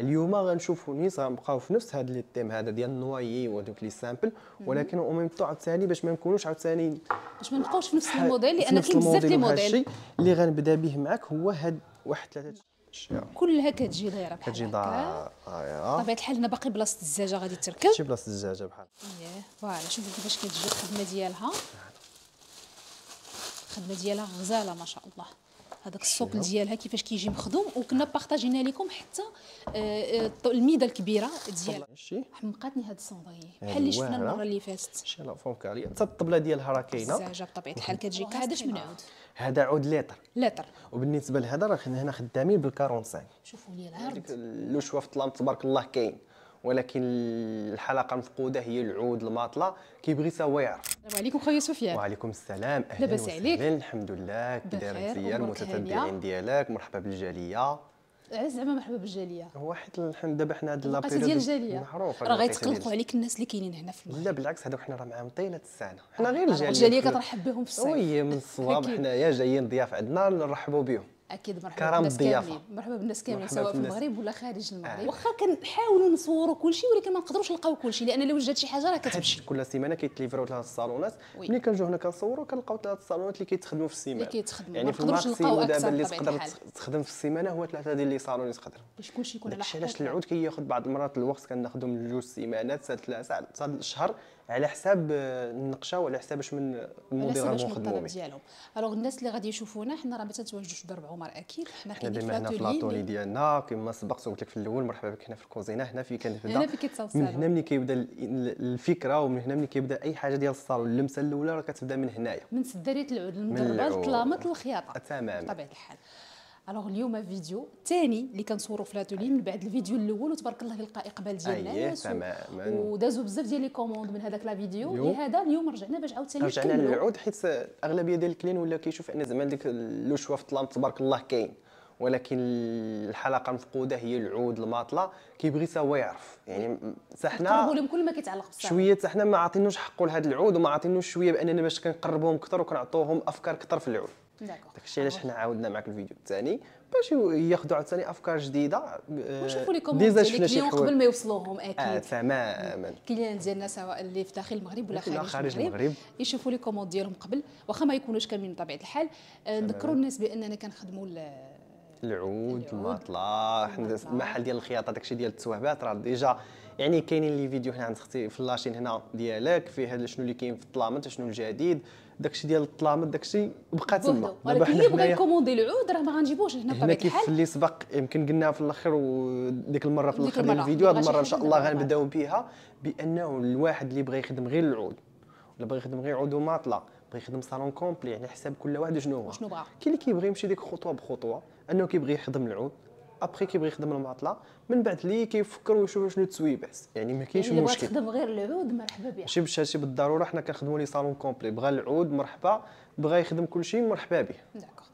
اليوم غنشوفوا نيس غنبقاو في نفس هذا ال thème هذا ديال ال noyer ودوك les simples ولكن au même temps عاوتاني باش ما نكونوش عاوتاني باش ما نبقاوش في نفس الموديل لأن كاين بزاف les modèles. اللي غنبدا به معاك هو هاد واحد ثلاثة كلها كتجي دايره بحال كتجي آه. بطبيعه الحال هنا باقي بلاصة الزجاجة غادي تركب. شي بلاصة الزجاجة بحال. اييه voilà. شوفوا كيفاش كتجي الخدمة ديالها. الخدمة ديالها غزالة ما شاء الله. هذاك السوق ديالها كيفاش كيجي مخدوم وكنا بارطاجينا لكم حتى آه، آه، الميدة الكبيرة ديالها حمقاتني هاد الصوندوي هذه بحال اللي شفنا. المرة اللي فاتت. شي لا فوق كاريه حتى الطبلة ديالها راه كاينة؟ الزجاجه بطبيعة الحال كتجي هذا من عود. هذا عود لتر لتر وبالنسبة لهذا راه هنا خدامين بال 45 شوفوا لي العرض. لو شوا في الظلام تبارك الله كاين. ولكن الحلقة المفقودة هي العود الماطله كيبغي تا هو يعرف. السلام عليكم خويا سفيان. وعليكم السلام. أهلا لاباس وسهلا. عليك؟ الحمد لله. كي داير مزيان المتتبعين؟ ديالك. مرحبا بالجالية. علاش زعما مرحبا بالجالية. هو حيت دابا حنا هاد la période ديال الجالية. معروف راه غيتقلقوا عليك الناس اللي كاينين هنا في المغرب. لا بالعكس هذوك حنا راه معاهم طيلة السنة. حنا غير راه الجالية الجالية كترحب بهم في الصيف وي من الصواب. حنايا جايين ضياف عندنا نرحبوا بهم. أكيد مرحبا كرم بالناس. كاملين مرحبا بالناس كاملين سواء في. المغرب ولا خارج المغرب آه. واخا كنحاولوا نصوروا كلشي ولكن ما نقدروش نلقاو كلشي لأن لو وجدت شي حاجة راه كتمشي كل سيمانة كيتليفروا ثلاث الصالونات. ملي كنجيو هنا كنصوروا كنلقاو ثلاث الصالونات اللي كيتخدموا في السيمانة اللي كيتخدموا. يعني في نلقاو دابا اللي تقدر. تخدم في السيمانة هو ثلاثة ديال les salons اللي تقدر باش كلشي يكون على حق علاش العود كياخذ بعض المرات الوقت كناخذهم من جوج سيمانات حتى ثلاثة حتى الشهر على حساب النقشة وعلى حساب اش من الموديل غنخدموا الطلب به ديالهم. alors الناس اللي غادي يشوفونا حنا راه ما تنتواجدوش في درب عمر أكيد. حنا حنا كاينين في ديما هنا في l'atelier ديالنا. كما سبقت وقلت لك في الأول مرحبا بك هنا في الكوزينة هنا في كنبدا هنا في من. هنا ملي كيبدا ال- ال- الفكرة ومن هنا ملي كيبدا أي حاجة ديال الصالون اللمسة الأولى راه كتبدا من هنايا. من سداريه العود المدربه العود. الطلامط الخياطة. تماما. بطبيعة الحال. alors اليوم فيديو ثاني اللي كنصوروا في l'atelier من بعد الفيديو الأول وتبارك الله لقى اقبال ديال أيه، الناس و- تماماً. ودازوا بزاف ديال les commandes من هذاك la vidéo. لهذا اليوم رجعنا باش عاوتاني رجعنا. للعود حيت اغلبيه ديال ال client ولا كيشوف ان زعما ديك le choix في الطلامط تبارك الله كاين ولكن الحلقة المفقوده هي العود الماطله كيبغي تا هو يعرف يعني حتى حنا لهم كل ما كيتعلق بالصالون شوية حتى حنا ما عاطينوش حقه لهذا العود وما عاطينوش شوية باننا باش كنقربوهم أكثر وكنعطوهم افكار أكثر في العود d'accord داكشي علاش حنا عاودنا معك الفيديو الثاني. باش ياخذوا عاوتاني أفكار جديدة. آه، ونشوفوا les commandes déjà ديال شفنا شي ال clients قبل ما يوصلوهم أكيد. تماما. ال clients ديالنا سواء اللي في داخل المغرب ولا خارج, خارج المغرب, المغرب. يشوفوا les commandes ديالهم قبل. واخا ما يكونوش كاملين بطبيعة الحال آه، نذكروا الناس بأننا كنخدموا ال- العود الماطلة. المحل ديال الخياطة داكشي ديال التوهبات راه déjà يعني كاينين les vidéos هنا عند أختي في la chaîne هنا ديالك فيه هذا شنو اللي كاين في الطلامط شنو الجديد. داكشي ديال الطلامط داكشي بقى تما. بوحدو. ولكن اللي بغى يكوموندي العود راه ما غنجيبوش هنا هنا كيف اللي سبق يمكن قلنا في الآخر وديك المرة في الآخر ديال. الفيديو. هذه بغى المرة إن شاء الله غنبداو بها بأنه الواحد اللي بغى يخدم غير العود ولا بغى يخدم غير عود وماطلة بغى يخدم salon complet يعني حساب كل واحد شنو هو. شنو بغا. كاين اللي كيبغي يمشي ديك خطوة بخطوة أنه كيبغي يخدم العود. ابخي كيبغي يخدم الماطله من بعد اللي كيفكر ويشوف شنو تسوي بس يعني ما كاينش بغا مشكل تخدم غير العود مرحبا بها ماشي باش هادشي بالضرورة حنا كنخدموا les salons complets. بغى العود مرحبا. بغى يخدم كل شيء مرحبا به d'accord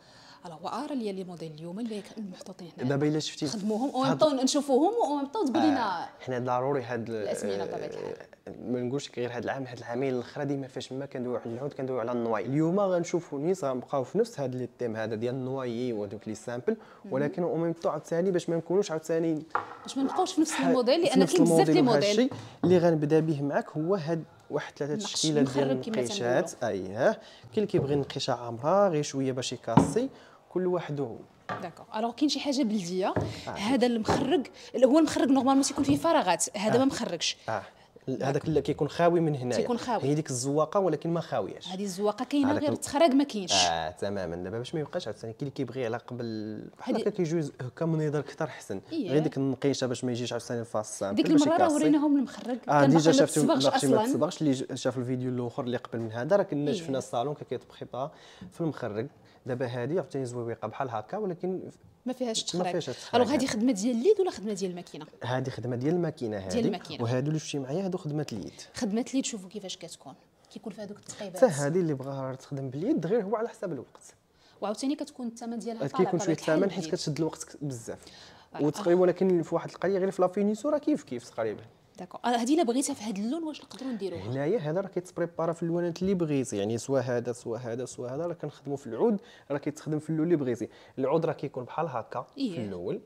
alors voilà les les modèles اليوم اللي محطوطين هنا دابا الا شفتي خدموهم و même نشوفوهم طون تقول لنا حنا ضروري هاد بطبيعة الحال. ما نقولش غير هاد العام هاد العامين الأخرى ديما فاش ما كندويو على العود كندويو على ال noyer. اليوم غنشوفوا نيس غنبقاو في نفس هاد ال thème هذا ديال ال noyer ودوك les simples ولكن au même temps عاوتاني باش ما نكونوش عاوتاني باش ما نبقاوش في نفس الموديل لأن كاين بزاف les modèles. اللي غنبدا به معاك هو هاد واحد ثلاثة تشكيلات ديال النقيشات. اييه كاين اللي كيبغي النقيشه عامرة غير شوية باش يكاسي. كل واحد وهو d'accord alors كاين شي حاجة بلدية؟ هذا المخرج هو المخرج normalement تيكون فيه فراغات هذا ما مخرجش. آه. هذاك اللي كيكون خاوي من هنايا. تيكون خاوي. هي ديك الزواقة ولكن ما خاوياش. هذه الزواقة كاينة غير ال- التخراج ما كاينش. آه تماما. دابا باش ما يبقاش عاوتاني كاين اللي كيبغي على قبل بحال هكا كيجوز هكا منظر أكثر احسن إيه. غير ديك النقيشة باش ما يجيش عاوتاني simple ديك باش المرة راه. وريناهم المخرج. آه déjà شفتو تصبغش باقي ما تصبغش اللي شاف الفيديو الأخر اللي قبل من هذا راه كنا إيه. شفنا الصالون كي كيطبخي بها في المخرج. دابا هذه عاوتاني زويقه بحال هكا ولكن ما فيهاش ما تخراج فيهاش alors هذه خدمة ديال اليد ولا خدمة ديال الماكينة؟ هذه خدمة ديال الماكينة هذه ديال الماكينة. وهادو اللي شفتي معايا هادو خدمة اليد خدمة اليد شوفوا كيفاش كتكون. كيكون في هذوك التقيبات. حتى هذه اللي بغاها تخدم باليد غير هو على حساب الوقت. وعاوتاني كتكون الثمن ديالها طالع كيكون شوية الثمن حيت. كتشد الوقت بزاف. voilà. وتقريبا ولكن في واحد القرية غير في la finition راه كيف كيف تقريبا. d'accord آه، هذه الا بغيتها في هذا اللون واش نقدروا نديروها هنايا هذا راه كيتبريبارا في اللونات اللي بغيتي. يعني سواء هذا سواء هذا سواء هذا راه كنخدموا في العود راه كيتخدم في اللون اللي بغيتي. العود راه كيكون بحال هكا في إيه. الأول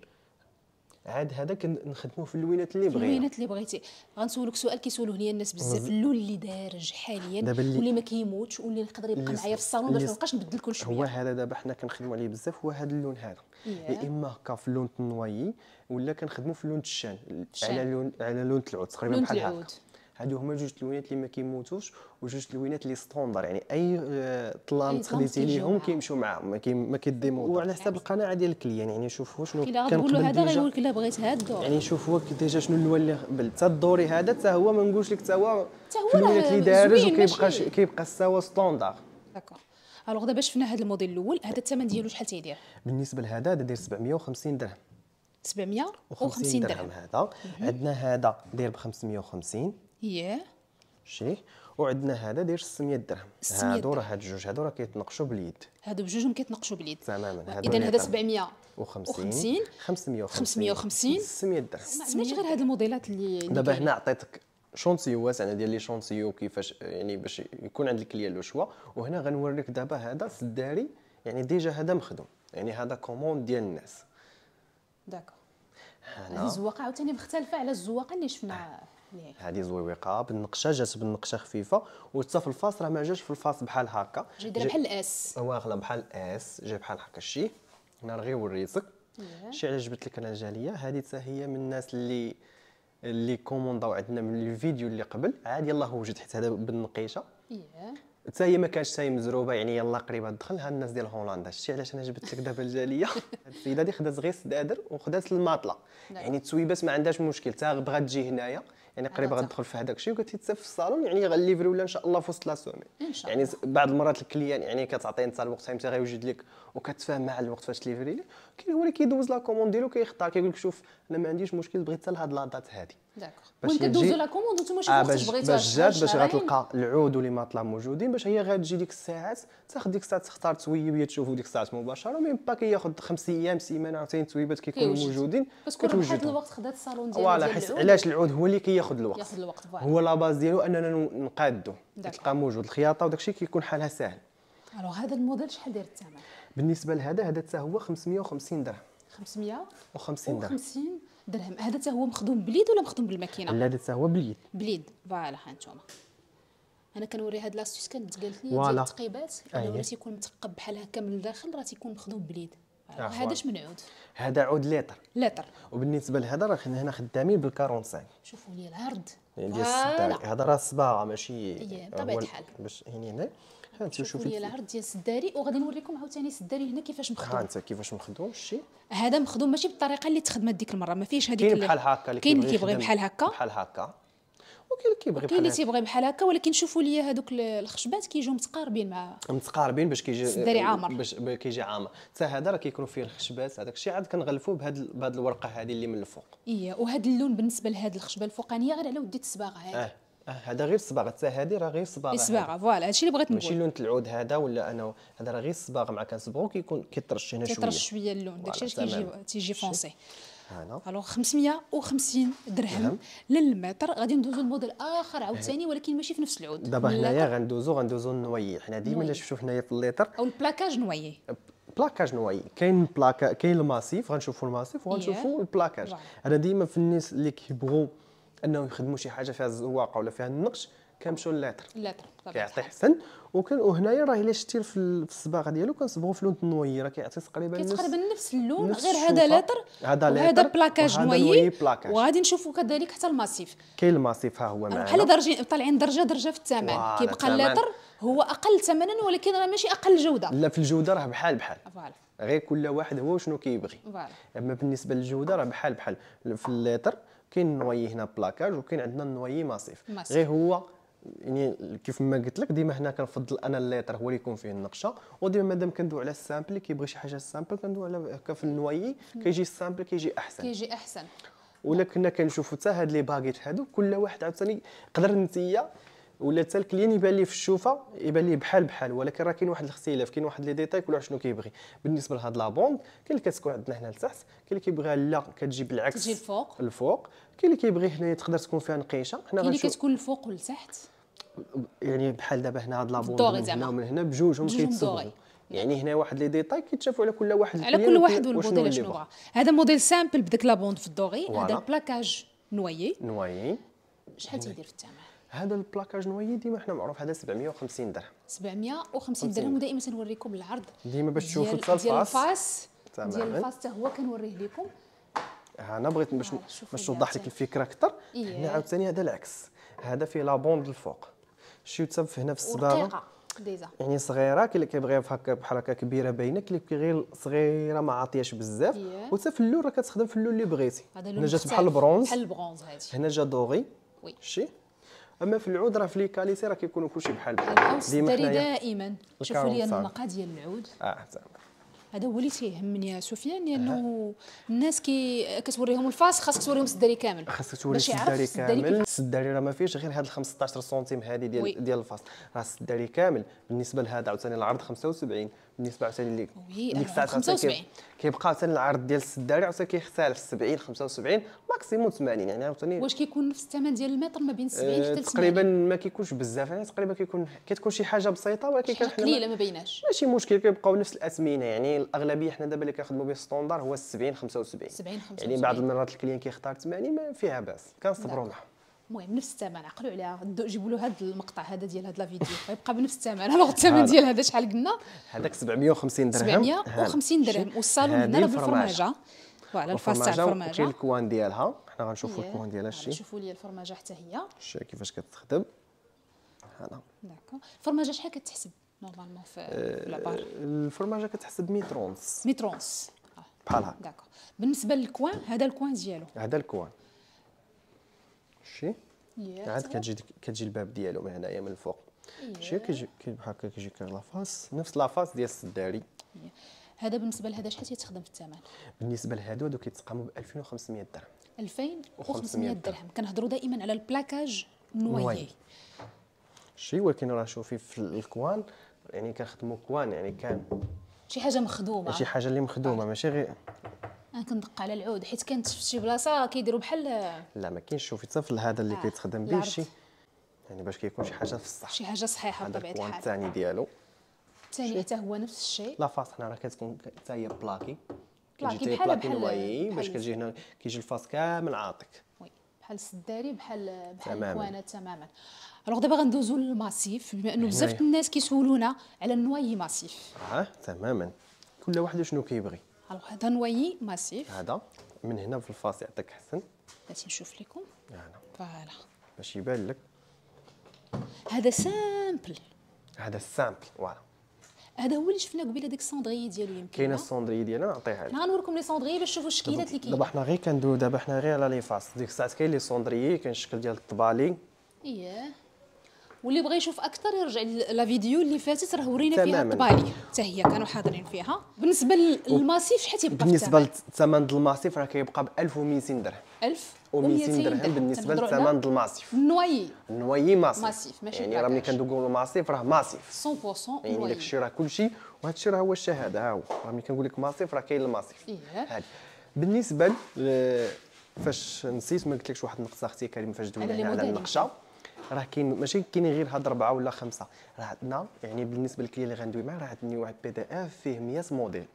عاد هذا كنخدموه في اللوينات اللي بغينا. اللوينات اللي بغيتي. غنسولك سؤال كيسولوه ليا الناس بزاف. اللون اللي دارج حاليا واللي ما كيموتش واللي يقدر يبقى معايا في الصالون باش ما نبقاش نبدل كل شوية. هو هذا دابا حنا كنخدموا عليه بزاف هو هذا اللون هذا. يا إما هكا في اللون ال noyer ولا كنخدموا في اللون ال chêne على لون على لون العود تقريبا بحال هكا. هادو هما جوج اللوينات اللي ما كيموتوش وجوج اللوينات اللي standard يعني أي آه، طلام تخديتي ليهم كيمشيو معاهم ما كيديمو وعلى حساب القناعة ديال ال client يعني شوفوا شنو كنقول له هذا غيقول لك لا بغيت هذا ال doré. يعني شوف هو déjà شنو اللي قبل. حتى ال doré هذا حتى هو ما نقولش لك حتى هو في اللوينات اللي دارج وكيبقى كيبقى السوا standard d'accord. alors دابا شفنا هذا الموديل الأول هذا الثمن ديالو شحال تيدير؟ بالنسبة لهذا هذا داير 750 درهم. 750 درهم. هذا. عندنا هذا داير ب 550 ياه شي وعندنا هذا داير 600 درهم. هادو راه هاد الجوج هادو راه كيتنقشوا باليد هادو بجوجهم كيتنقشوا باليد تماما اذا هذا 750 550 550 600 درهم. ما عندناش غير هاد الموديلات اللي دابا هنا عطيتك échantillonات أنا ديال les échantillons كيفاش يعني باش يكون عند ال client le choix. وهنا غنوريك دابا هذا في ال doré يعني déjà هذا مخدوم. يعني هذا commande ديال الناس. d'accord. هذه الزواقة عاوتاني مختلفة على الزواقة اللي شفنا هذه زويوقه بالنقشه جات بالنقشه خفيفة وحتى في ال face راه ما جاش في ال face بحال هكا. جا داير بحال الآس. هو أغلى بحال الآس جا بحال هكا الشي. أنا غير وريتك. شي علاش جبت لك أنا الجالية؟ هذه حتى هي من الناس اللي اللي كومونداو عندنا من الفيديو اللي قبل. عاد يلاه وجد حيت هذا بالنقيشة. حتى هي ما كانش حتى مزروبة يعني يلا قريبة تدخل ها الناس ديال هولندا. شتي علاش أنا جبت لك دابا الجالية؟ السيدة هذه خدات غير السدادر وخدات الماطلة. نعم. يعني التسويبات ما عندهاش مشكل. حتى بغات تجي هنايا. يعني قريبة غتدخل في هذاك الشيء وقالت لي في الصالون يعني غنليفري ولا إن شاء الله في وسط la semaine يعني بعض المرات ال client يعني كتعطي انت الوقت حتى غيوجد لك وكتفاهم مع الوقت فاش تليفري لي. كاين هو اللي كيدوز la commande ديالو كيختار كيقول لك شوف أنا ما عنديش مشكل بغيت حتى لهاد la date هذه d'accord وانت دوزو la commande وأنتم شوفوا باش بغيتوها باش جات باش غتلقى العود و les matelas موجودين باش هي غتجي ديك الساعات تاخذ ديك الساعات تختار ثويب هي تشوفوا ديك الساعات مباشرة même pas كياخذ خمس أيام سيمانه عاوتاني التويبات كيكونوا موجودين. كل واحد الوقت خدات الصالون ديالو voilà حيت علاش العود هو اللي كياخذ الوقت؟ ياخذ الوقت هو لا base ديالو أننا نقادو. تلقى موجود. الخياطة وداك الشيء كيكون حالها ساهل. alors هذا الموديل شحال داير الثمن؟ بالنسبة لهذا هذا حتى هو 550 درهم. 550 درهم. 50 درهم. هذا حتى هو مخدوم باليد ولا مخدوم بالماكينة؟ لا هذا حتى هو باليد باليد voilà ها أنتم أنا كنوري هاد l'astuce كانت قالت لي ديال التقيبات راه تيكون متقب بحال هكا من الداخل راه تيكون مخدوم باليد هذا اش من عود؟ هذا عود l'hêtre l'hêtre وبالنسبة لهذا راه هنا خدامين بال 45 شوفوا لي العرض. يعني هذا راه الصباغه ماشي إيه، طبيعه الحال. باش هنا هنا. انت شوفي لي العرض ديال السداري وغادي نوريكم عاوتاني السداري هنا كيفاش مخدوم. ها انت كيفاش مخدوم شتي هذا مخدوم ماشي بالطريقة اللي تخدمت ديك المرة ما فيهش هذيك كاين بحال هكا كاين اللي كيبغي بحال هكا. بحال هكا. وكاين اللي كيبغي كاين اللي تيبغي بحال هكا ولكن شوفوا لي هذوك الخشبات كيجيو متقاربين مع متقاربين باش كيجي السداري عامر. باش كيجي عامر. حتى هذا راه كيكونوا فيه الخشبات هذاك الشيء عاد كنغلفوه بهذا بهذه الورقة هذه اللي من الفوق. إيه وهذا اللون بالنسبة لهذه الخشبة الفوقانية غير على وديت الصباغه هذه هذا غير الصباغه حتى هذه راه غير الصباغه الصباغه voilà هادشي اللي بغيت نقول. ماشي لون العود هذا ولا أنا هذا راه غير الصباغه مع كنصبغو كيكون كيطرش هنا شوية. كيطرش شوية اللون. داكشي اللي كيجي تيجي foncé alors 550 درهم للمتر. غادي ندوزو لموديل آخر عاوتاني ولكن ماشي في نفس العود. دابا هنايا غندوزو غندوزو ال noyer حنا ديما اللي شفتو هنايا في l'hêtre أو ال placage noyer. placage noyer كاين placage كاين ال massif غنشوفوا ال massif وغنشوفوا ال placage. أنا ديما في الناس اللي كيبغوا انهم يخدموا شي حاجة فيها الزواقه ولا فيها النقش كنمشيو ل l'hêtre l'hêtre كيعطي حسن. وكان وهنايا راه الا شتي في الصباغه ديالو كنصبغوا في لون ال noyer راه كيعطي تقريبا نفس تقريبا نفس اللون غير هذا l'hêtre هذا وهذا placage noyer وغادي نشوفوا كذلك حتى ال massif كاين ال massif ها هو معنا. بحال درجه طالعين درجه درجة في الثمن. كيبقى l'hêtre هو أقل ثمنا ولكن راه ماشي أقل جودة. لا في الجودة راه بحال بحال. غير كل واحد هو شنو كيبغي. أما بالنسبة للجودة راه بحال بحال. في l'hêtre كاين ال noyer هنا placage وكاين عندنا ال noyer massif. غير هو يعني كيف ما قلت لك ديما هنا كنفضل أنا l'hêtre هو اللي يكون فيه النقشة. وديما مادام كندوي على ال simple اللي كيبغي شي حاجة simple كندوي على هكا في ال noyer. كيجي ال simple كيجي أحسن. كيجي أحسن. ولا كنا كنشوفوا حتى هاد لي باغيت هادو كل واحد عاوتاني يقدر نتيا ولا حتى ال client يبان ليه في الشوفة يبان ليه بحال بحال. ولكن راه كاين واحد الاختلاف كاين واحد les détails كل واحد شنو كيبغي. بالنسبة لهاد la bande كاين اللي كتكون عندنا هنا لتحت كاين اللي كيبغيها لا كتجي بالعكس تجي الفوق. الفوق. كاين اللي كيبغي هنايا تقدر تكون فيها نقيشة. حنا كاين اللي كتكون الفوق والتحت؟ يعني بحال دابا هنا هاد la bande من هنا ومن هنا بجوجهم كيتصبغوا يعني هنا واحد les détails كيتشافوا على كل واحد على كل واحد والموديل شنو بغا هذا موديل simple بداك la bande في ال doré هذا ال placage noyer. noyer. شحال تيدير في الثمن هذا ال placage noyer ديما حنا معروف هذا 750 درهم. 750 درهم ودائما تنوريكم العرض ديما باش تشوفوا ال face. ديال ال face. حتى هو كنوريه لكم أنا بغيت باش آه باش نوضح لك الفكرة أكثر. إيه. هنا عاوتاني هذا العكس. هذا فيه la bande الفوق. شي تصب هنا في ديزا يعني صغيرة كاين اللي كيبغيها هكا بحال هكا كبيرة باينه كاين اللي غير صغيرة ما عاطياش بزاف. وتا في اللون راه كتخدم في اللون اللي بغيتي. هنا جات بحال البرونز. بحال البرونز هادي. هنا جا doré شي أما في العود راه في les qualités راه كيكونوا كلشي بحال بحال ديما دائما. شوفوا لي النقا ديال العود. آه زعما هذا هو اللي تيهمني يا سفيان لأنه الناس كي كتوريهم ال face خاصك توريهم السداري كامل. خاصك توري السداري كامل. السداري راه ما فيهش غير هاد ال 15 سنتيم هذه ديال oui. ديال ال face. راه السداري كامل. بالنسبة لهذا عاوتاني العرض 75 بالنسبة عاوتاني اللي ديك الساعة 75 كيبقى عاوتاني العرض ديال السداري عاوتاني كيختلف 70 75 maximum 80 يعني عاوتاني واش كيكون نفس الثمن ديال المتر ما بين 70 حتى 80 تقريبا ما كيكونش بزاف يعني تقريبا كيكون كتكون شي حاجة بسيطة ولكن قليلة ما بيناش. ماشي مشكل كيبقاو نفس الأثمنة يعني الأغلبية حنا دابا اللي كنخدموا به standard هو 70 75 70 75 يعني بعض المرات ال client كيختار 80 ما فيها بأس كنصبروا معاه المهم نفس الثمن عقلوا عليها جيبوا له هذا المقطع هذا ديال هذا الفيديو يبقى بنفس الثمن. alors الثمن ديال هذا شحال قلنا؟ هذاك 750 درهم. 750 درهم. والصالون هنا بالفرماجه voilà ال face تاع الفرماجة. وكاين ال coin ديالها. حنا غنشوفوا ال coin ديالها شي. شوفوا لي الفرماجة حتى هي. شي كيفاش كتخدم. هنا d'accord الفرماجة شحال كتحسب normalement في أه la barre الفرماجة كتحسب ميترونس. ميترونس. بحال هكا. d'accord بالنسبة لل coin هذا ال coin ديالو. هذا ال coin. شي عاد كتجي كتجي الباب ديالو من هنايا من الفوق. شي كيجي بحال هكا كيجي la face نفس la face ديال السداري هذا بالنسبة لهذا شحال تيتخدم في الثمن؟ بالنسبة لهادو هادو كيتقاموا ب 2500 درهم. 2500 درهم. كنهضروا دائما على ال placage noyer شي ولكن راه شوفي في ال coin يعني كنخدموا coin يعني كان شي حاجة مخدومة. شي حاجة اللي مخدومة ماشي غير أنا كندق على العود حيت كانت في شي بلاصة كيديروا بحال لا ما كاينش شوفي حتى في هذا اللي آه. كيتخدم به شي يعني باش كيكون شي حاجة في الصح. شي حاجة صحيحة بطبيعة الحال. هذا الثاني ديالو. الثاني حتى هو نفس الشيء. la face حنا راه كتكون حتى هي plaquée. plaquée بحال بحال باش كتجي هنا كيجي ال face كامل عاطك oui بحال السداري بحال بحال الكوانات تماما. alors دابا غندوزو لل massif بما أنه بزاف الناس كيسولونا على ال noyer massif. آه تماما. كل واحد شنو كيبغي. alors هذا noyer massif هذا من هنا في ال face يعطيك حسن. بغيتي نشوف لكم. هنا voilà. باش يبان لك. هذا simple هذا ال simple voilà. هذا هو اللي شفنا قبيلة ديك ال cendrier ديالو يمكن كاينة ال cendrier ديالنا؟ نعطيها لك. غنوريكم les cendriers باش تشوفوا الشكيلات اللي كاينة. دابا حنا غير كندوي دابا حنا غير على les faces ديك الساعات كاين les cendriers كاين الشكل ديال الطبالي اييه واللي بغى يشوف أكثر يرجع la vidéo اللي فاتت راه ورينا فيها الطبالي حتى هي كانوا حاضرين فيها. بالنسبة لل massif شحال تيبقى بالنسبة للثمن ديال ال massif راه كيبقى ب 1200 درهم. 1200 درهم بالنسبة للثمن ديال ال massif. ال noyer ال noyer massif. massif ماشي يعني راه ملي كندوقوا ال massif راه massif. 100% يعني داك الشيء راه كلشي وهذا الشيء راه هو الشهادة. ها هو. راه ملي كنقول لك massif راه كاين ال massif. هادي. بالنسبة فاش نسيت ما قلتلكش واحد النقطة أختي كريم فاش دوينا على النقشة. راه كاين ماشي كاينين غير هاد اربعه ولا خمسة. راه عندنا يعني بالنسبة لل client اللي غندوي معاه راه عندي واحد PDF فيه 100 موديل.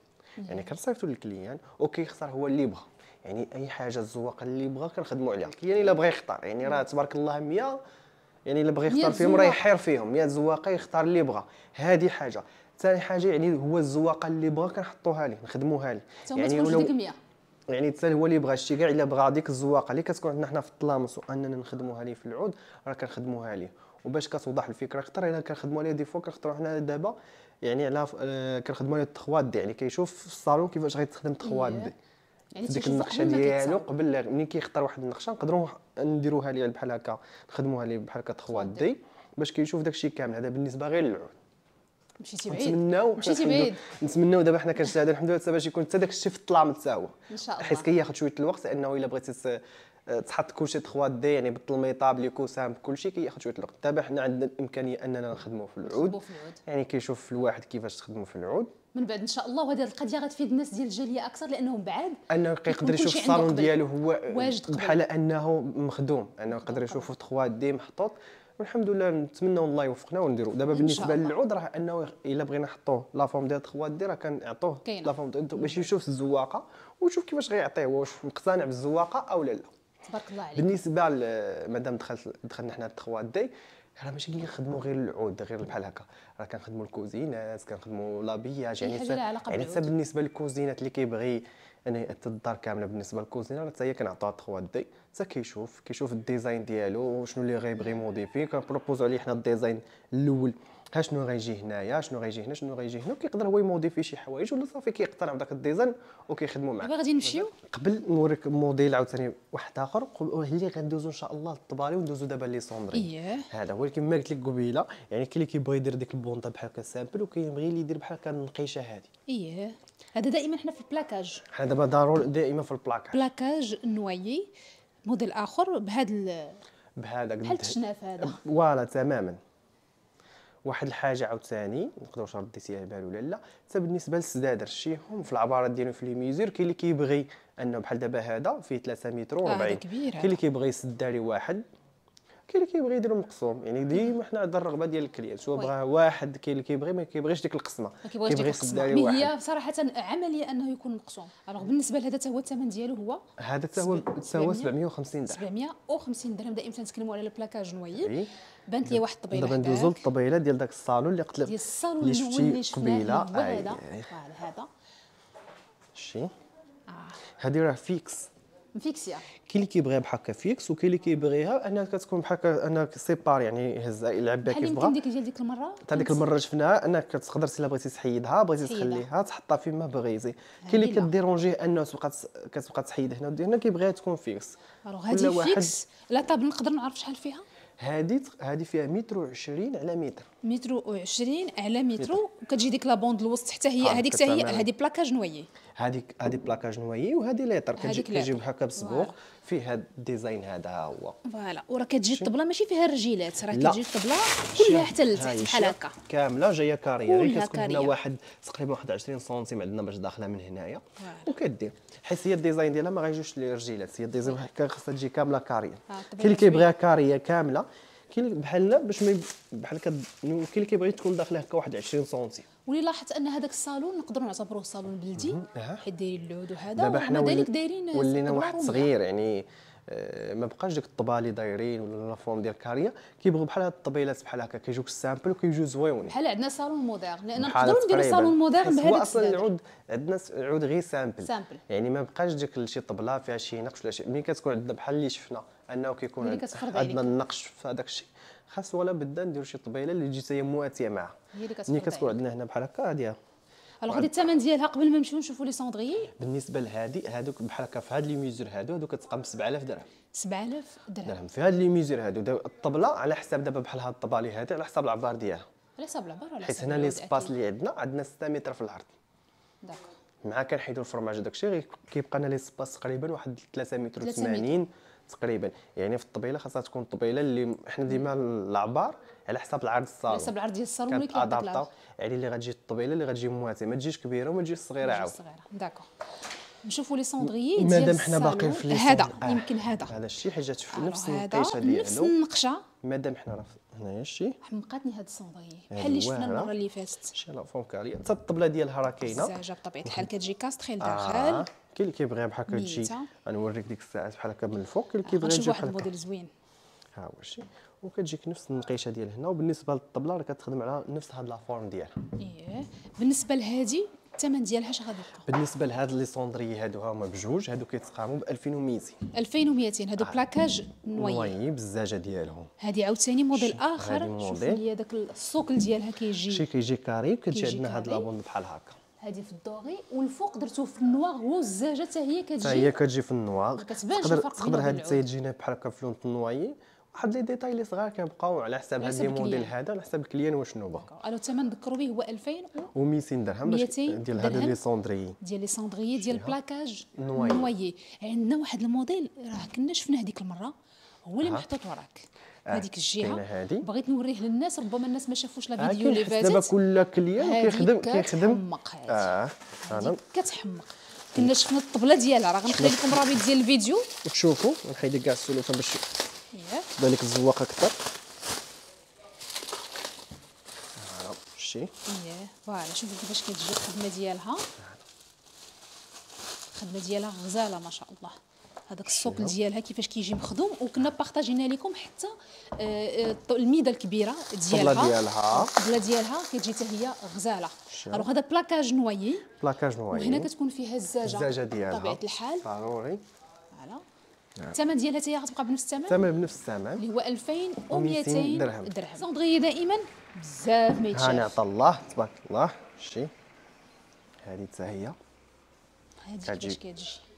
يعني كنصيفطو لل client OK يختار هو اللي بغى يعني أي حاجة الزواق اللي بغى كنخدموا عليها. ال client إلا بغى يختار يعني راه تبارك الله 100 يعني إلا بغى يختار فيهم راه يحير فيهم. 100 زواقة يختار اللي بغى هذه حاجة. ثاني حاجة يعني هو الزواقة اللي بغى كنحطوها ليه نخدموها ليه. يعني ولو يعني حتى هو اللي بغى شي كاع إلا بغى ديك الزواقه اللي كتكون عندنا حنا في الطلامس وأننا نخدموها ليه في العود راه كنخدموها ليه وباش كتوضح الفكرة أكثر إلا كنخدموا عليه دي فوا كنختاروا حنا دابا يعني على آه كنخدموا عليه التخوات دي. يعني كيشوف في الصالون كيفاش غيتخدم التخوات دي. يعني ديك النقشة ديالو قبل ملي كيختار واحد النقشة نقدروا نديروها ليه بحال هكا نخدموها ليه بحال هكا تخوات دي. باش كيشوف داكشي كامل. هذا بالنسبة غير للعود. مشيتي بعيد. نتمناو مشيتي بعيد. نتمناو دابا حنا كنجتهدوا الحمد لله باش يكون حتى داك الشيء في حتى هو إن شاء الله. حيت كياخذ شوية الوقت لأنه إلا بغيتي تحط كلشي 3 دي يعني بالميطاب لي كوسام كلشي كياخذ شوية الوقت. دابا حنا عندنا الإمكانية أننا نخدموا في العود. يعني كيشوف الواحد كيفاش تخدموا في العود. من بعد إن شاء الله وهذه القضية غتفيد الناس ديال الجالية أكثر لانهم بعاد أنه كيقدر يشوف الصالون ديالو هو بحال أنه مخدوم. أنه يقدر يشوف 3 دي محطوط. والحمد لله نتمنوا الله يوفقنا ونديروا دابا بالنسبة للعود راه انه الا بغينا نحطوه la forme ديال 3 D راه كنعطوه la forme باش يشوف الزواقة ويشوف كيفاش غيعطيه واش مقتنع بالزواقة أو لا لا. تبارك الله عليك. بالنسبة مادام دخلت دخلنا حنا 3 D راه ماشي كنخدموا غير العود غير بحال هكا. راه كنخدموا الكوزينات كنخدموا l'habillage يعني يعني حتى بالنسبة للكوزينات اللي كيبغي حتى الدار كاملة بالنسبة للكوزينة حتى هي كنعطوها 3 D. حتى كيشوف كيشوف ال design ديالو شنو اللي غيبغي modifier كنبروبوزو عليه حنا ال design الأول. ها شنو غيجي هنايا شنو غيجي هنا شنو غيجي هنا كيقدر هو يموديفي شي حوايج ولا صافي كيقتنع بداك ال design وكيخدموا معاه. غادي نمشيو؟ قبل نوريك موديل عاوتاني واحد آخر اللي غندوزو إن شاء الله للطبالي وندوزو دابا les cendriers اييه هذا هو كما قلت لك قبيلة يعني كاين اللي كيبغي يدير ديك البونطة بحال هكا simple وكاين اللي يدير بحال هكا النقيشة هذه اييه هذا دائما حنا في ال placage. حنا دابا ضروري دائما في ال placage. placage noyer modèle آخر بهذا بهذا بحال التشناف هذا. voilà تماما. واحد الحاجة عاوتاني نقدر واش رديتي على بال ولا لا. حتى بالنسبة للسدادر شتيهم في العبارات ديالو في les mesures كاين اللي كيبغي أنه بحال دابا هذا فيه 3 متر و40 آه كاين اللي كيبغي يسد واحد. كاين اللي كيبغي يدير مقسوم يعني ديما حنا عندنا الرغبة ديال ال client. سواء بغى واحد كاين اللي كيبغي ما كيبغيش ديك القسمة. ما كيبغيش ديك القسمة. هي صراحة عملية أنه يكون مقسوم. alors بالنسبة لهذا حتى هو الثمن ديالو هو؟ هذا حتى هو حتى هو 750 درهم. 750 درهم. دائما تنتكلموا على ال placage noyer بانت لي واحد الطبيلة دابا ندوزو للطبيلة ديال داك الصالون اللي قلت لك ديال الصالون اللي شفتي قبيلة. هذا هذا شي. هذه راه fixe مفيكسيا كاين اللي كيبغيها بحال fixe وكاين اللي كيبغيها أنها كتكون بحال أنها séparée يعني يهزها يلعب بها كيف بغا. ديك ديال ديك المرة؟ حتى ديك المرة شفناها انك كتقدر الا بغيتي تحيدها بغيتي تخليها تحطها فين ما بغيتي. كاين اللي ك déranger ه انه تبقى كتبقى تحيد هنا ودير هنا كيبغيها تكون fixe. هذه fixe؟ la table نقدر نعرف شحال فيها؟ هذه هذه فيها متر و20 على متر. متر و20 على متر وكتجي ديك la bande الوسط حتى هي هذيك حتى هي هذه placage noyer هذيك هذه placage noyer وهذه ليتر كتجي كيجيب هكا بسبوق فيه هذا ال design هذا هو. voilà. وراه كتجي الطبلة ماشي فيها الرجيلات راه كتجي الطبلة كلها حتى لتحت بحال هكا. كاملة جاية carrée. غير كتكون هنا واحد تقريبا واحد 20 سنتيم عندنا باش داخلة من هنايا. وكدير. حيت هي ال design ديالها ما غايجوش لي رجيلات. هي ال design خاصها تجي كاملة carrée. آه، كاين اللي كيبغيها carrée كاملة. كاين بحال باش ما بحال كاين اللي كيبغي تكون داخله هكا واحد 20 سنتيم. واللي لاحظت أن هذاك الصالون نقدروا نعتبروه صالون بلدي. حيت دايرين العود وهذا دابا حنا ذلك دايرين ولينا واحد صغير يعني آه، ما بقاش ديك الطبالي دايرين ولا la forme ديال carré كيبغوا بحال هاد الطبيلات بحال هكا كيجوك ال simple وكيجيو زوينين بحال عندنا صالون moderne. لأن نقدروا نديروا صالون moderne بهذاك هو أصلا العود عندنا العود غير simple. simple. يعني ما بقاش ديك شي طبلة فيها شي نقش ولا شي ملي كتكون عندنا بحال اللي شفنا. أنه كيكون عندنا النقش في هذاك الشيء. خاص ولا بدا نديرو شي طبيلة اللي تجي هي مواتية معها. ملي كتكون عندنا هنا بحال هكا هادي alors غادي الثمن ديالها قبل ما نمشيو نشوفوا les cendriers بالنسبة لهادي هادوك بحال هكا في هاد les mesures هادو هادو كتقام ب 7000 درهم. 7000 درهم. درهم. في هاد les mesures هادو الطبلة على حساب دابا بحال هاد الطبالي هادي على حساب العبار ديالها. على حساب العبار ولا حيت هنا l'espace اللي عندنا عندنا 6 متر في العرض. d'accord. مع كنحيدوا الفرماج داكشي كيبقى لنا l'espace تقريبا واحد 3 متر و 80 تقريبا. يعني في الطبيلة خاصها تكون الطبيله اللي حنا ديما العبار على حساب العرض الصالون على حساب العرض ديال الصالون اللي كيعطيك يعني اللي غتجي الطبيلة اللي غتجي مواتيه ما تجيش كبيرة وما تجيش صغيرة عاود. صغيرة. d'accord. نشوفوا les cendriers ديال مادام حنا باقيين في هذا يمكن هذا. هذا الشيء حاجة في نفس النقيشه ديالو نفس النقشة. مادام حنا راه هنايا الشيء. حمقاتني هاد ال cendriers بحال اللي شفنا المرة اللي فاتت. شي la forme carrée حتى الطبلة ديالها راه كاينة. الزاجه بطبيعه الحال كتجي encastrée لداخل آه. كاين اللي كيبغيها بحال هكا تجي غنوريك ديك الساعات بحال هكا من الفوق كاين اللي كيبغي تجي بحال واحد الموديل زوين. ها هو الشيء. وكتجيك نفس النقيشة ديال هنا وبالنسبة للطبلة راه كتخدم على نفس هاد la forme ديالها. إيه. بالنسبة لهادي الثمن ديالها اش غادي يبقى؟ بالنسبة لهاد les cendriers هادو هما بجوج هادو كيتقاموا ب 2200 2200 هادو آه. placage noyer noyer بالزاجة ديالهم. هادي عاوتاني موديل آخر. شوف لي داك ال socle ديالها كيجي. شي كيجي carré كتجي عندنا هاد la bande بحال هكا. هذه في ال doré والفوق درتو في ال noir هو الزاجه حتى هي كتجي. حتى هي كتجي في ال noir تقدر تقدر هاد ال détail تجينا بحال هكا في لون ال noyer واحد les détails اللي صغار كنبقاو على حساب هاد الموديل هذا على حساب ال client وشنو بغا alors الثمن ذكروا به هو 2000 و 200 درهم ديال هاد les cendriers ديال les cendriers ديال placage noyer. عندنا واحد الموديل راه كنا شفناه هذيك المرة. هو اللي محطوط وراك. آه، هذيك الجهة. بغيت نوريه للناس ربما الناس ما شافوش لا آه، فيديو اللي فاتت. دابا كل client كيخدم كيخدم. آه أنا كتحمق. كنا شفنا الطبلة ديالها راه غنخلي لكم رابط ديال الفيديو. وتشوفوا نحيد كاع السلوفه باش إيه. تبان لك الزواق أكثر. آه، شي. إيه فوالا. شوفوا كيفاش كتجي الخدمة ديالها. الخدمة ديالها غزالة ما شاء الله. هذاك السوق ديالها كيفاش كيجي مخدوم وكنا بارطاجينا لكم حتى آه، آه، الميده الكبيره ديالها الطبلة ديالها. الطبلة ديالها كتجي حتى هي غزالة. alors هذا placage noyer. placage noyer. وهنا كتكون فيها الزاجه الزاجه ديالها. بطبيعة الحال. ضروري. voilà الثمن ديالها حتى هي غتبقى بنفس الثمن؟ الثمن بنفس الثمن. اللي هو 2200 درهم. درهم. cendrier دائما. بزاف ما يتشاف. هاني عطا الله تبارك الله. شتي هذه حتى هي. هذه كيفاش كتجي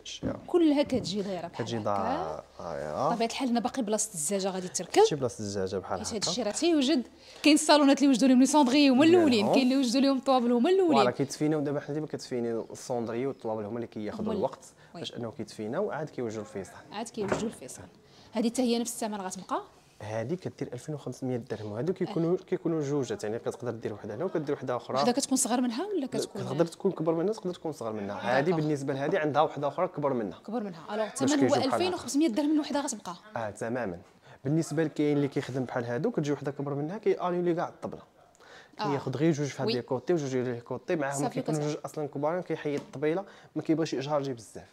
كلها كتجي دايرة بحال كتجي دايرة. بطبيعه الحال هنا باقي بلاصة الزجاجة غادي تركب. شي بلاصة الزجاجة بحال هكا. حيت هذا الشيء راه تيوجد. كاين الصالونات اللي وجدوا لهم les cendriers هما الأولين. كاين اللي وجدوا لهم الطوابل هما الأولين. voilà كيتفيناو دابا حنا ديما كتفيني ال cendriers والطوابل هما اللي كياخذوا الوقت باش انه كيتفيناو عاد كيوجدوا الفيصل. عاد كيوجدوا الفيصل. هذه حتى هي نفس الثمن غتبقى. هذه كدير 2500 درهم وهادو كيكونوا كيكونوا جوجات يعني كتقدر دير وحده هنا وكدير وحده أخرى وحده كتكون صغر منها ولا كتكون تقدر تكون كبر منها تقدر تكون صغر منها. هذه بالنسبة لهذه عندها وحده أخرى كبر منها. كبر منها. alors الثمن هو 2500 درهم الوحده غتبقى. آه تماما. بالنسبة لكاين اللي كيخدم بحال هادو كتجي وحدة كبر منها كي annuler كاع الطبلة. كياخذ غير جوج في هاد les côtés وجوج les côtés معاهم كيكونوا جوج أصلا كبار كيحيد الطبيلة ما كيبغيش ي charger بزاف.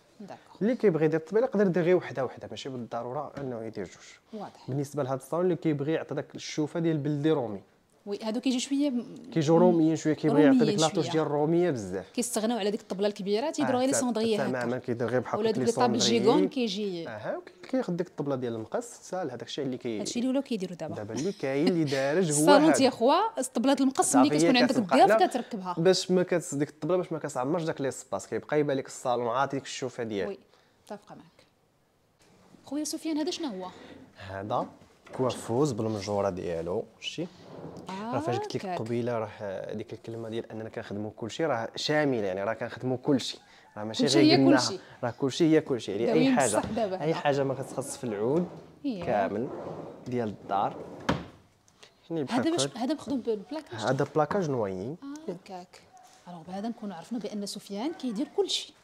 اللي كيبغي يدير الطبيله يقدر يدير غير وحده وحده ماشي بالضروره انه يدير جوج واضح بالنسبة لهذا الصالون اللي كيبغي يعطي داك الشوفه ديال البلدي رومي oui هادو كيجيو شوية كيجيو روميين شوية كيبغي يعطي ديك la touche ديال الروميه بزاف. كيستغناو على ديك الطبلة الكبيرة تيديروا غير les cendriers هكا تماما كيدير غير بحال ولا ديك ال table gigogne كيجي أها كياخذ ديك الطبلة ديال المقص سال هذاك الشيء اللي كي هادشي اللي ولاو كيديروا دابا. دابا اللي كاين اللي دارج هو الصالون يا خوا الطبله المقص ملي كتكون عندك الضياف كتركبها. باش ما كتس ديك الطبلة باش ما كتعمرش داك l'espace كيبقى يبان لك الصالون عاطي ديك الشوفة ديالو oui متفقة معك خويا سفيان هذا شنو هو؟ هذا coiffeuse بالمجورة ديالو شتي آه راه فاش قلت لك قبيلة راه ديك الكلمة ديال أننا كنخدموا كلشي راه شامل يعني راه كنخدموا كلشي. راه ماشي غير قلناها راه كلشي هي كلشي يعني أي حاجة. أي حاجة ما كتخص في العود كامل ديال الدار. هذا باش هذا مخدوم بال placage هذا placage noyer آه هكاك. alors بهذا نكونوا عرفنا بأن سفيان كيدير كلشي.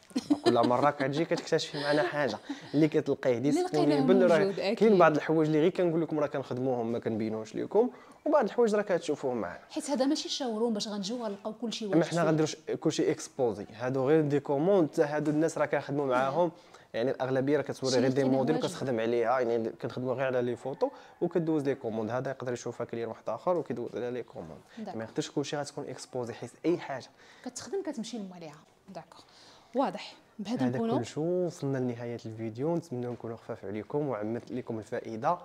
كل مرة كتجي كتكتشفي معنا حاجة. اللي كتلقيه disponible راه كاين بعض الحوايج اللي غير كنقول لكم راه كنخدموهم ما كنبينوش لكم. وبعض الحوايج راه كتشوفوهم معنا حيت هذا ماشي showroom باش غنجيو غنلقاو كلشي واجد حنا غنديرو كلشي exposé هادو غير des commandes حتى هادو الناس راه كنخدموا معاهم. يعني الأغلبية راه كتوري غير des modèles وكتخدم عليها يعني كنخدموا غير على les photos وكدوز les commandes هذا يقدر يشوفها couleur واحد آخر وكيدوز على les commandes ما يقدرش كلشي غتكون exposé حيت أي حاجة. كتخدم كتمشي لهم عليها d'accord واضح. بهذا نكونوا كلشي وصلنا لنهاية الفيديو. نتمنى نكونوا خفاف عليكم وعمت لكم الفائدة.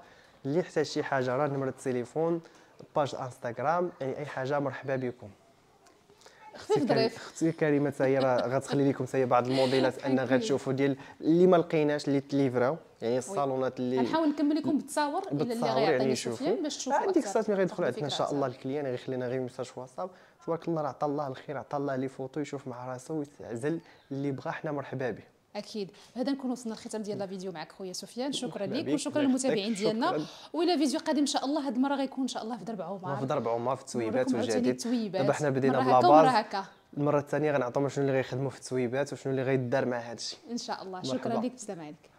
اللي يحتاج شي حاجة راه نمرة التليفون. page Instagram يعني اي حاجة مرحبا بكم أختي كريمه هي راه غتخلي لكم هي بعض الموديلات ان غتشوفوا ديال اللي ما لقيناش اللي تليفراو يعني الصالونات اللي غنحاول نكمل لكم بالتصاور إلى اللي غيعطيني يعني سفيان باش تشوفوا عندك الساعات ملي غيدخل عندنا ان شاء الله ال client غيخلينا غير message في واتساب تبارك الله عطى الله الخير عطى الله les photos يشوف مع راسو ويستعزل اللي بغى حنا مرحبا به أكيد. بهذا نكون وصلنا للختام ديال الفيديو معك خويا سفيان. شكرا لك وشكرا للمتابعين ديالنا. وإلى فيديو قادم إن شاء الله. هذه المرة غيكون إن شاء الله في درب عمر. في درب عمر في التويبات وجديد. دابا حنا بدينا ب la base. المرة الثانية غنعطيو شنو اللي غيخدموا في التويبات وشنو اللي غيدار مع هذا الشيء إن شاء الله. شكرا لك بزاف عليك.